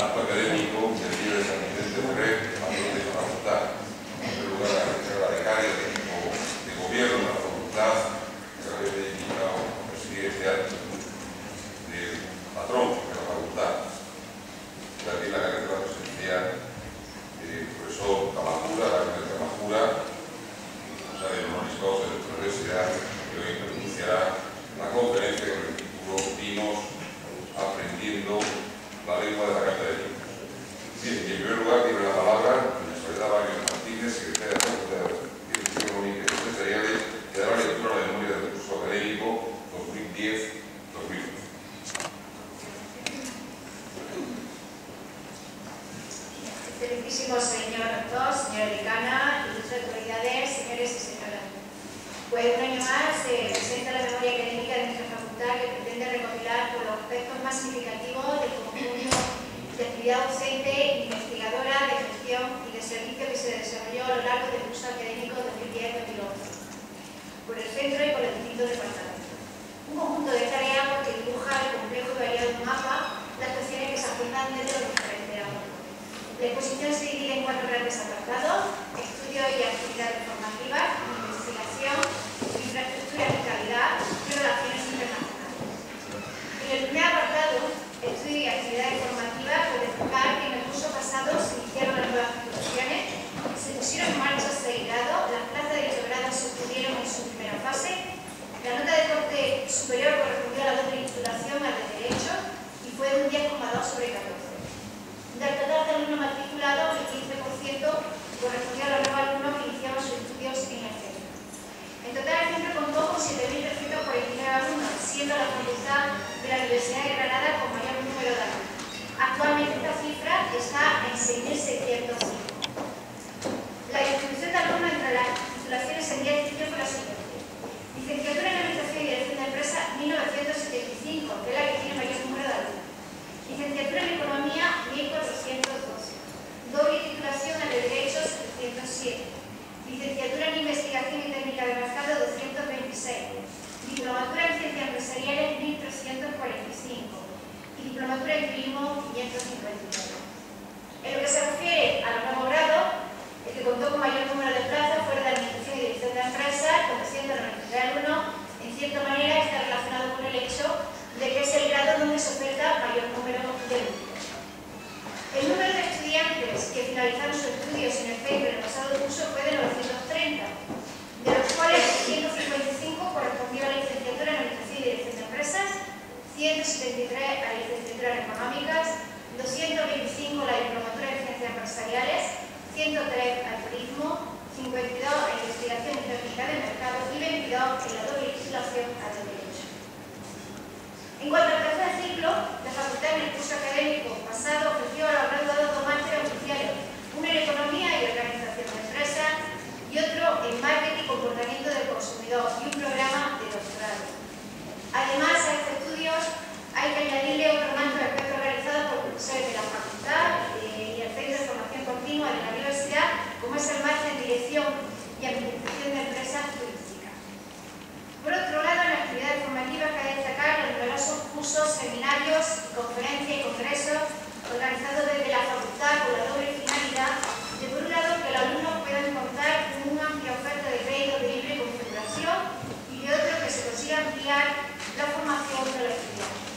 acto académico Vicente Ferrer, patrón de la facultad. En primer lugar, agradecer a la becaria del equipo de gobierno de la facultad que había invitado a presidir este acto del patrón de la facultad. También la agradecer la presencia del profesor Tamajura, la de Tamajura, responsable de honoris causa de nuestra universidad, que hoy pronunciará una conferencia con el título Vinos aprendiendo la lengua de la Carta de Libros. Bien, y en primer lugar tiene la palabra la Soledad Barrio Martínez, secretaria de la Facultad de Ciencias Económicas y Empresariales, que dará lectura a la memoria del curso académico 2010-2011. Excelentísimo señor doctor, señora decana, ilustres autoridades, señores y señoras. Pues un año más se presenta la memoria académica de nuestra facultad que pretende recopilar por los aspectos más significativos del conjunto de actividad docente, investigadora, de gestión y de servicio que se desarrolló a lo largo del curso académico 2010-2011 por el centro y por los distintos departamentos. Un conjunto de tareas porque dibuja el complejo y variado mapa las cuestiones que se afrontan desde los diferentes ámbitos. La exposición se divide en cuatro grandes apartados, estudios y actividades formativas, investigación, infraestructura y calidad y relaciones internacionales. En el primer apartado, estudios y actividades formativas, puede destacar que en el curso pasado se iniciaron las nuevas titulaciones, se pusieron en marcha seis grados, las plazas de dicho grado se obtuvieron en su primera fase, la nota de corte superior correspondió a la doble titulación al de Derecho y fue de un 10,2 sobre 14. Del total de alumnos matriculados, el 15% correspondió a los nuevos alumnos que iniciaban sus estudios en el centro. En total, el centro contó con 7.349 alumnos, siendo la facultad de la Universidad de Granada con mayor número de alumnos. Actualmente esta cifra está en 6.605. La distribución de alumnos entre las titulaciones en 10 estudios fue la siguiente. Licenciatura en Administración y Dirección de Empresas, 1975, que es la que tiene mayor número de alumnos. Licenciatura en Economía, 1412. Doble titulación en Derecho, 707. Licenciatura en Investigación y Técnica de Mercado, 226. Diplomatura en Ciencias Empresariales, 1345. Y Diplomatura en Turismo, 559. En lo que se refiere a los nuevos grados, el que contó con mayor número de plazas fue la Administración y Dirección de Empresas, con 293 alumnos, en cierta manera está relacionado con el hecho de que es el grado donde se oferta mayor número de alumnos. El número de estudiantes que finalizaron sus estudios en el CEIP en el pasado curso fue de 930, de los cuales 155 correspondió a la licenciatura en Administración y Dirección de Empresas, 173 a la licenciatura en Económicas, 225 a la diplomatura en Ciencias Empresariales, 103 al Turismo, 52 a Investigación Técnica de Mercado y 22 en la doble titulación al Derecho. En cuanto al tercer ciclo, la Facultad en el curso académico pasado ofreció a los graduados dos másteres oficiales, uno en Economía y Organización de Empresas y otro en Marketing y Comportamiento del Consumidor y un programa ampliar la formación de los estudiantes.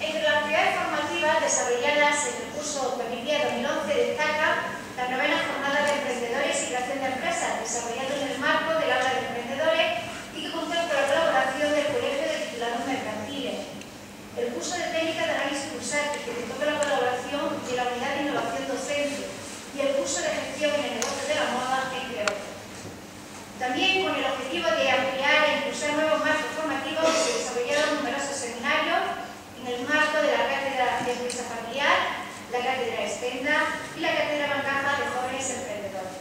Entre las actividades formativas desarrolladas en el curso 2010-2011 destaca la novena jornada de emprendedores y creación de empresas, desarrollada en el marco del aula de emprendedores y que contó con la colaboración del Colegio de Titulados Mercantiles. El curso de técnica de análisis bursátil, que contó con la colaboración de la Unidad de Innovación Docente y el curso de gestión en el negocio de la moda, entre otros. También con el objetivo de ampliar cátedra Estenda y la cátedra Bancaja de Jóvenes Emprendedores.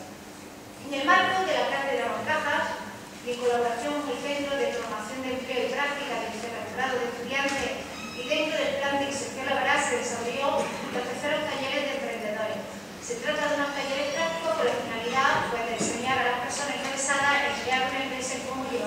En el marco de la cátedra Bancaja, y en colaboración con el Centro de Formación de Empleo y Práctica del Vicerrectorado de Estudiantes y dentro del plan de inserción laboral se desarrolló los terceros talleres de emprendedores. Se trata de unos talleres prácticos con la finalidad pues, de enseñar a las personas interesadas en crear una empresa en común y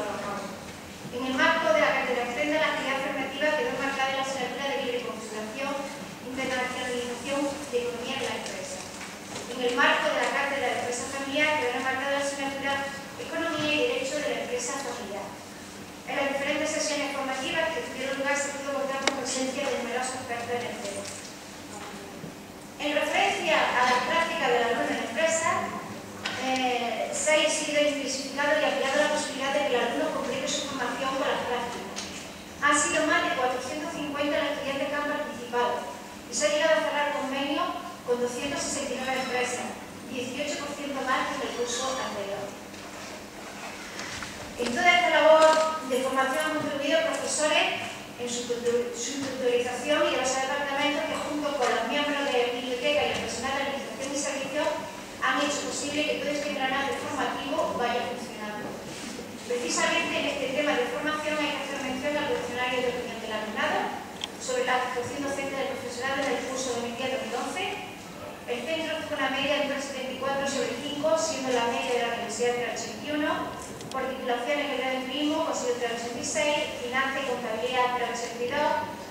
y se ha llegado a cerrar convenio con 269 empresas, 18% más que el curso anterior. En toda esta labor de formación han contribuido profesores en su, tutorización y los departamentos que junto con los miembros de biblioteca y el personal de administración y servicios han hecho posible que todo este engranaje formativo vaya funcionando. Precisamente en este tema de formación hay que hacer mención al cuestionario de opinión del alumnado sobre la actuación docente del profesorado en el curso 2010-2011 el centro tuvo una media de 3,74 sobre 5, siendo la media de la Universidad de 81, por titulaciones el grado turismo consigo 386, finanzas y contabilidad 382,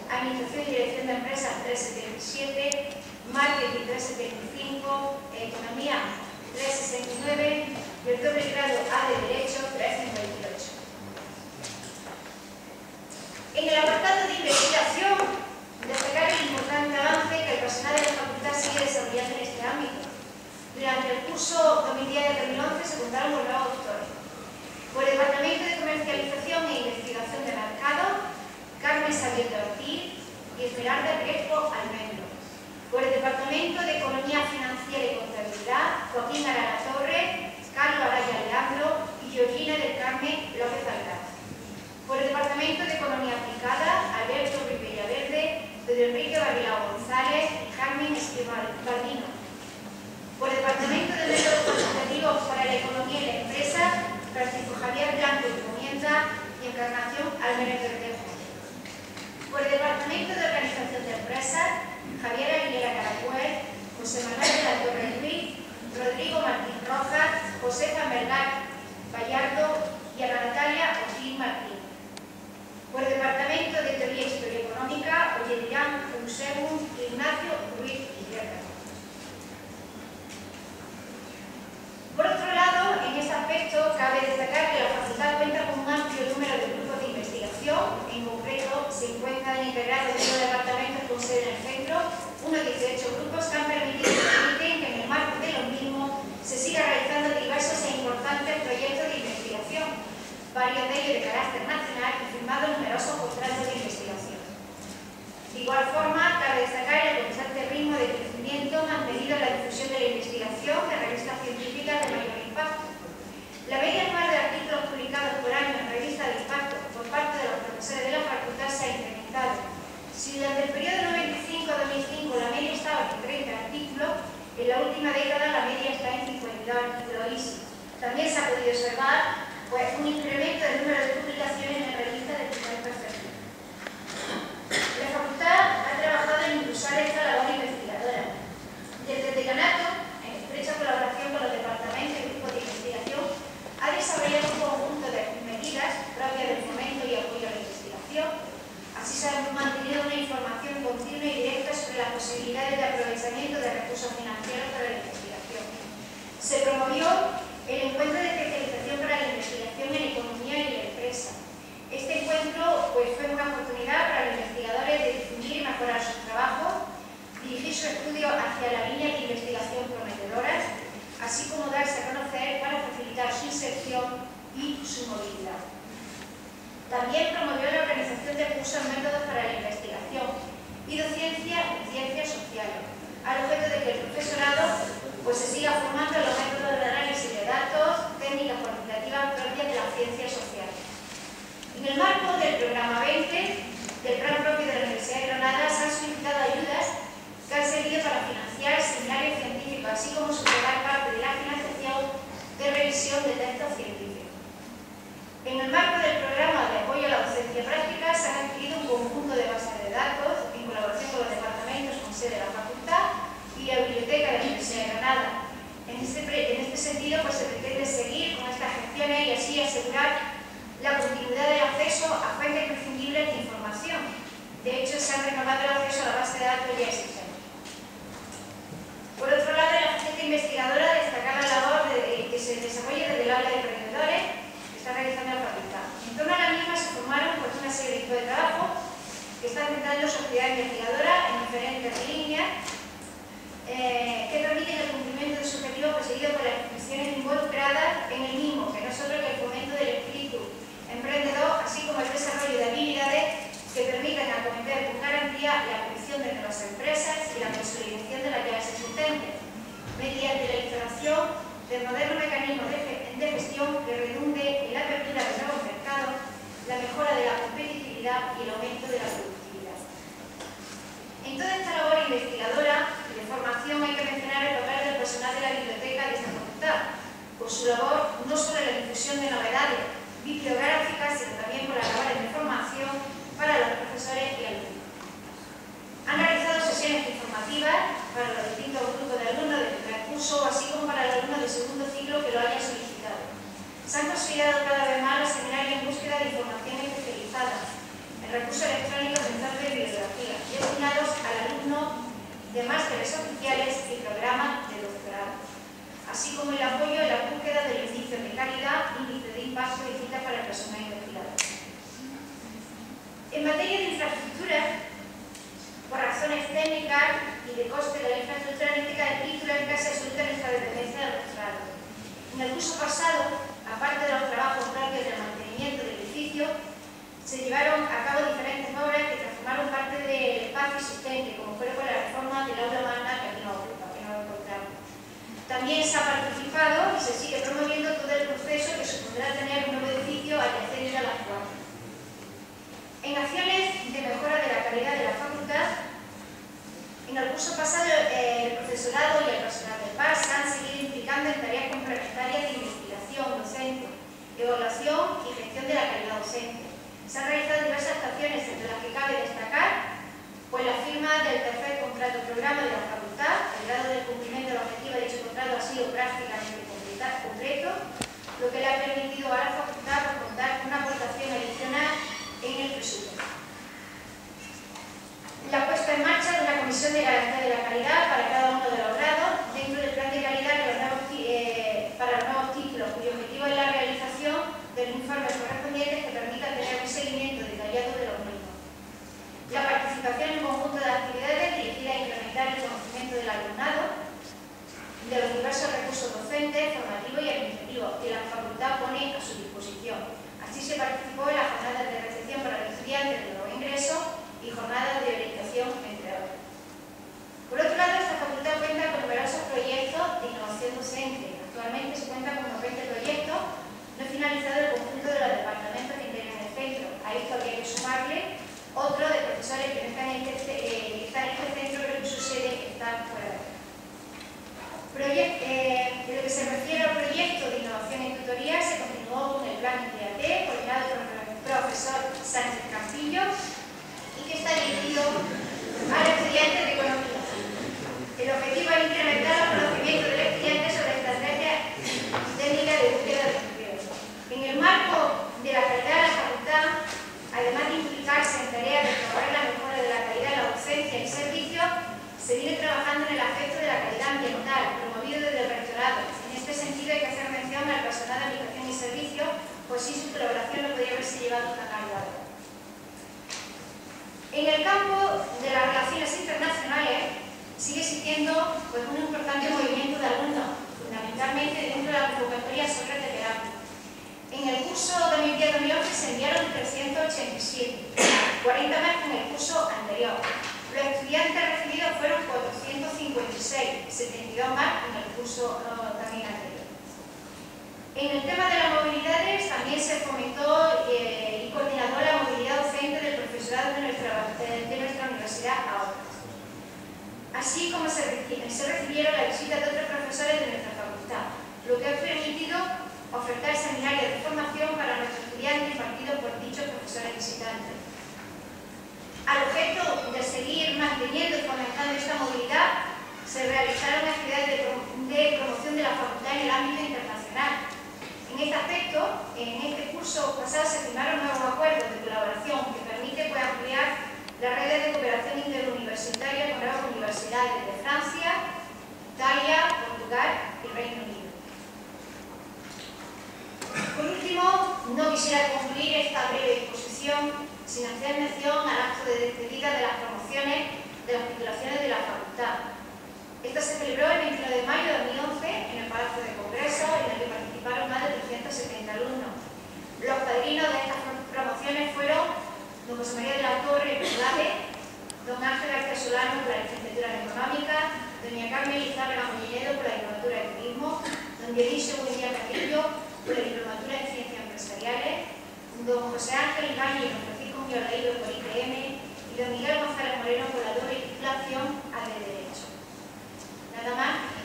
administración y dirección de empresas 377, marketing 375, economía 369 y el doble grado A de Derecho 358. En el apartado de investigación, destacar el importante avance que el personal de la facultad sigue desarrollando en este ámbito. Durante el curso 2010-2011 se contaron con nuevos doctores por el Departamento de Comercialización e Investigación de Mercado, Carmen Xavier Ortiz y Esmeralda Crespo Almendro. Por el Departamento de Economía Financiera y Contabilidad, Joaquín Arana Torres, Carlos Araya Leandro y Georgina del Carmen López Alcázar. Por el Departamento de Economía Aplicada, Alberto Rivera Verde, Pedro Enrique Barrilao González y Carmen Esquimal Bardino. Por el Departamento de Métodos Cuantitativos para la Economía y la Empresa, Francisco Javier Blanco y Comienza y Encarnación Álvarez Verdejo. Por el Departamento de Organización de Empresas, Javier Aguilera Caracuel, José Manuel de la Torre Luis, Rodrigo Martín José Mergal Vallardo y Ana Natalia Ortiz Martín. Por el Departamento de Teoría e Historia Económica, Oyedirán Eusebio Ignacio Ruiz Izquierda. Por otro lado, en este aspecto, cabe destacar que la facultad cuenta con un amplio número de grupos de investigación, en concreto se encuentran integrados en los departamentos con sede en el centro, unos 18 grupos que han permitido que en el marco de los mismos se siga realizando e importantes proyectos de investigación, varios de ellos de carácter nacional y firmados numerosos contratos de investigación. De igual forma, cabe destacar el constante ritmo de crecimiento mantenido en la difusión de la investigación de revistas científicas de mayor impacto. La media anual de artículos publicados por año en revistas de impacto por parte de los profesores de la facultad se ha incrementado. Si durante el periodo 95-2005 la media estaba en 30 artículos, en la última década la media está en 52 artículos También se ha podido observar pues, un del número de publicaciones en revistas de 50%. La facultad ha trabajado en impulsar esta labor investigadora. Desde el decanato, en estrecha colaboración con los departamentos y grupos de investigación, ha desarrollado un conjunto de medidas propias del fomento y apoyo a la investigación. Así se ha mantenido una información continua y directa sobre las posibilidades de aprovechamiento de recursos financieros para la investigación. Se promovió el encuentro de especialización para la investigación en economía y la empresa, este encuentro pues, fue una oportunidad para los investigadores de difundir y mejorar sus trabajos, dirigir su estudio hacia la línea de investigación prometedoras, así como darse a conocer para facilitar su inserción y su movilidad. También promovió la organización de cursos métodos para la investigación y docencia en ciencias sociales, al objeto de que el profesorado pues, se siga formando en los métodos de análisis de datos, técnicas cuantitativas propias de las ciencias sociales. En el marco del programa 20 del plan propio de la Universidad de Granada se han solicitado ayudas que han servido para financiar seminarios científicos, así como superar parte de la financiación de revisión de textos científicos. En el marco del programa de apoyo a la docencia práctica se han adquirido un conjunto de bases de datos en colaboración con los departamentos con sede de la facultad y la biblioteca de la Universidad de Granada. En este, en este sentido, pues, se pretende seguir con estas gestiones y así asegurar la continuidad del acceso a fuentes imprescindibles de información. De hecho, se ha renovado el acceso a la base de datos ya existente. Por otro lado, la faceta investigadora destaca la labor de, que se desarrolla desde el aula de emprendedores que está realizando la facultad. En torno a la misma se formaron pues, una serie sociedad investigadora en diferentes líneas eh, que permiten el cumplimiento de su objetivo perseguido por las instituciones involucradas en el mismo, que no solo que el fomento del espíritu emprendedor, así como el desarrollo de habilidades que permitan acometer con garantía la aparición de nuevas empresas y la consolidación de las ya existentes, mediante la instalación de modernos mecanismos de, de gestión que redunde en la apertura de nuevos mercados, la mejora de la competitividad y el aumento de la productividad. En toda esta labor investigadora y de formación hay que mencionar el papel del personal de la biblioteca de esta facultad, por su solo en la difusión de novedades bibliográficas, sino también por las labores de formación para los profesores y alumnos. Han realizado sesiones informativas para los distintos grupos de alumnos del primer curso, así como para los alumnos del segundo ciclo que lo hayan solicitado. Se han considerado cada vez más los seminarios en búsqueda de información especializada en recursos electrónicos en de bibliografía, destinados al alumno de másteres oficiales y programas de doctorado, así como el apoyo en la búsqueda del índice de calidad, índice de impacto y citas para el personal investigado. En de por razones técnicas y de coste de la infraestructura nítica, el título en casi absoluta nuestra dependencia del doctorado. En el curso pasado, aparte de los trabajos propios del mantenimiento del edificio, se llevaron a cabo diferentes obras que transformaron parte del espacio existente, como fue con la reforma del aula magna que aquí nos ocupa, que nos encontramos. También se ha participado y se sigue promoviendo pues sin su colaboración no podría haberse llevado a cabo. En el campo de las relaciones internacionales sigue existiendo pues, un importante movimiento de alumnos, fundamentalmente dentro de la convocatoria sobre de verano. En el curso 2010-2011 se enviaron 387, 40 más que en el curso anterior. Los estudiantes recibidos fueron 456, 72 más en el curso también anterior. En el tema de las movilidades también se fomentó eh, y coordinó la movilidad docente del profesorado de nuestra, de, nuestra universidad a otras. Así como se, recibieron la visita de otros profesores de nuestra facultad, lo que ha permitido ofertar seminarios de formación para nuestros estudiantes impartidos por dichos profesores visitantes. Al objeto de seguir manteniendo y fomentando esta movilidad, se realizaron actividades de, de promoción de la facultad en el ámbito internacional, en este aspecto, en este curso pasado se firmaron nuevos acuerdos de colaboración que permiten pues, ampliar las redes de cooperación interuniversitaria con nuevas universidades de Francia, Italia, Portugal y Reino Unido. Por último, no quisiera concluir esta breve exposición sin hacer mención al acto de despedida de las promociones de las titulaciones de la facultad. Esta se celebró el 29 de mayo de 2011 en el Palacio de Congreso, en el que participaron más de 370 alumnos. Los padrinos de fueron don José María de la Torre Plave, don Ángel García Solano por la licenciatura en Económica, doña Carmen Lizárraga Mollinedo por la diplomatura de Turismo, don Dionisio Buendía Castillo por la diplomatura en Ciencias Empresariales, don José Ángel Ibañez y don Francisco Miolaído por ITM y don Miguel González Moreno por la doble titulación a de Derecho. Nada más